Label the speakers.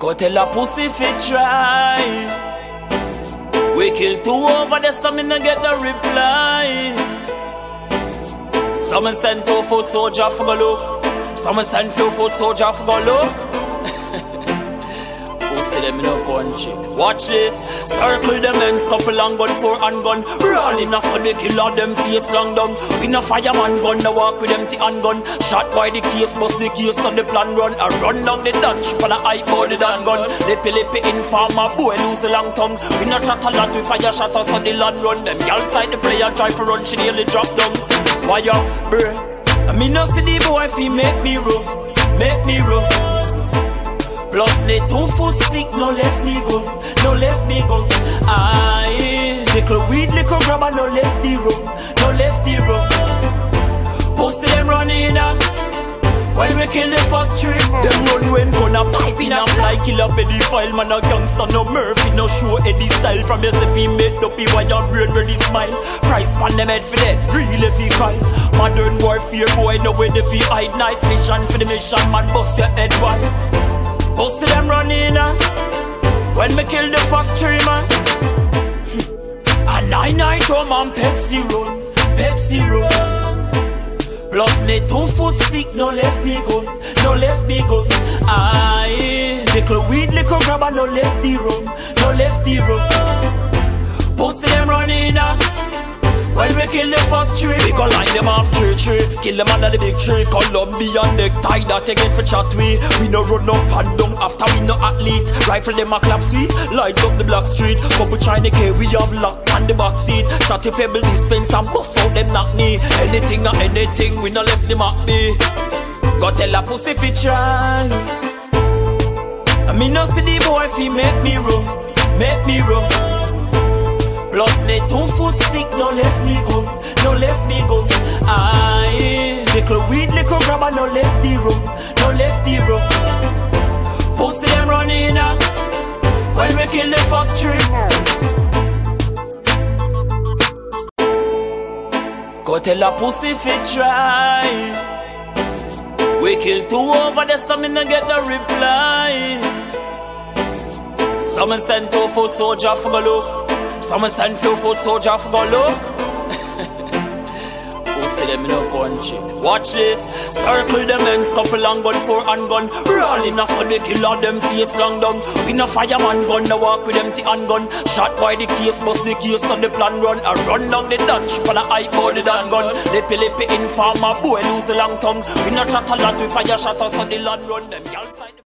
Speaker 1: Go tell a pussy fi try. We kill two over there, so me no get no reply. Some send two foot soldier for go look. Some send few foot soldier for go look see them in a country. Watch this, circle them ends, couple and gun for and gun. Rolling us so they kill all them face long down. We no fireman gun, no walk with empty handgun. Shot by the case, must the case on the plan run. I run down the dance, on a high body than gun. Lippy lippy informer, boy lose a long tongue. We no chat a lot, we fire shot us on the land run. Them gal side the player try for run, she nearly drop down. Why you, bruh? I mean, no see the boy if he make me roll, make me roll. Les two foot stick, no left me go, no left me go. Aye, little weed, little grabber, no left the room, no left the room. Post them running up. When we kill the first tree, them run when gonna pipe in a fly Kill a pedophile, man a gangster, no Murphy No show Eddie style from yourself he made up He why your brain ready smile Price pan them head for that, real if he cry Modern warfare boy, no way if he hide night vision For the mission, man bust your head wide Pussy them running uh, When me kill the first tree man. A nine night rum and Pepsi run Pepsi run Plus me two foot stick no left me gun No left me gun Aye Little weed little grabber no left the room No left the room when we kill the first tree, we go line them off tree tree. Kill them under the big tree. Columbia necktie that again for chat we. We no run up and down after we no athlete. Rifle them a clap sweet, light up the black street. Couple China K we have lock on the back seat. Shotty pebble dispense and bust out them knock me. Anything or anything we no left them be. Go tell a pussy fi try. I mean no see the boy fi make me run, make me run. Plus les two foot stick, no left me go, no left me go. Aye, little weed, little grabber, no left the room, no left the room. Pussy them running up when we kill the first tree. Go tell a pussy fi try. We kill two over there, so me no get no reply. Some send two foot soldier for look. Some send few foot soldier for go look. Who see them in a country? Watch this. Circle them ends, couple long gun for and gun. Rolling us so they kill all them face long down. We no fireman gun, no walk with them empty handgun. Shot by the case, bust the case on the plan run. I run down the dance, on a high body than gun. Lippy lippy informer, boy lose a long tongue. We no chat a lot, we fire shot us on the land run. Them y'all side.